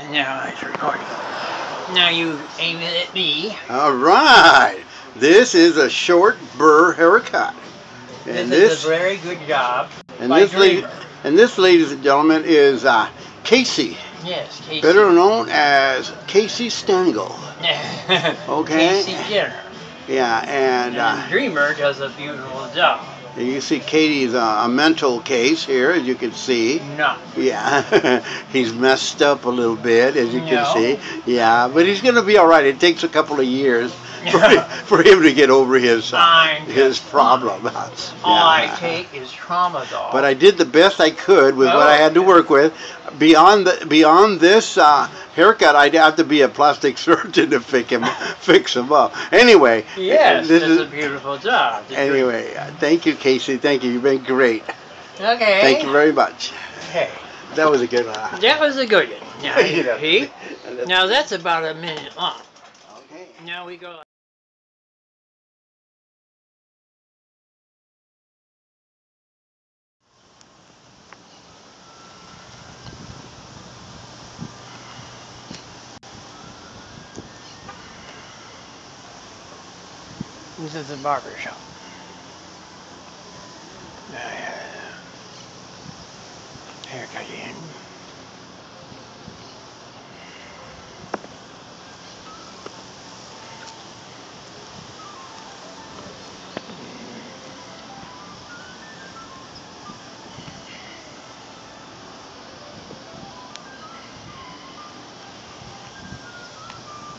And now it's recording. Now you aim it at me. All right. This is a short burr haircut. And this, this, is a very good job and this, lady, and this, ladies and gentlemen, is uh, Casey, Yes, Casey. better known as Casey Stengel. Okay. Casey Jenner. Yeah, and And uh, Dreamer does a beautiful job. You see Katie's uh, a mental case here, as you can see. No. Yeah, he's messed up a little bit, as you No. can see. Yeah, but he's going to be all right. It takes a couple of years for, for him to get over his uh, his problem. All I take is tramadol. But I did the best I could with what I had to work with. Beyond the beyond this uh, haircut, I'd have to be a plastic surgeon to fix him fix him up. Anyway, Yes, this is a beautiful job. Anyway. uh, Thank you, Casey. Thank you. You've been great. Okay. Thank you very much. Okay. That was a good one. That was a good one. Now, You know. see? Now that's about a minute long. Okay. Now we go. This is a barber shop. Haircut in.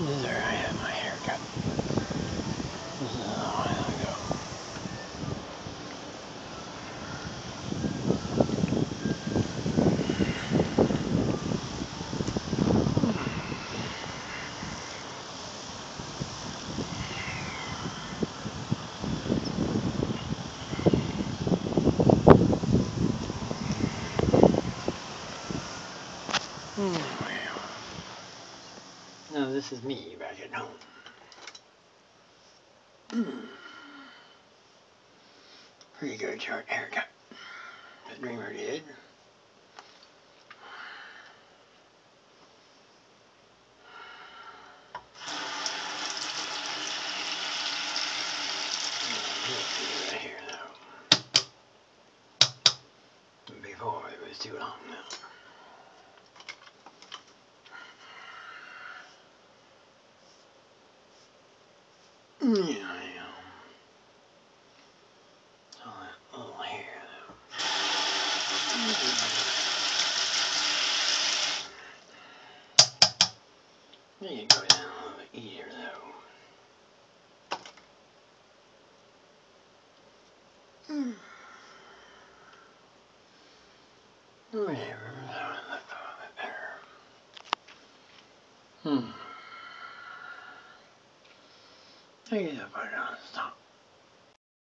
This is where I had my haircut. This is a while ago. Hmm. Hmm. No, this is me back at home. Pretty good short haircut. The dreamer did. Before it was too long now. Yeah, yeah. All that little hair, though. You can go down a little bit easier, though. Hmm. Whatever, 这也不让上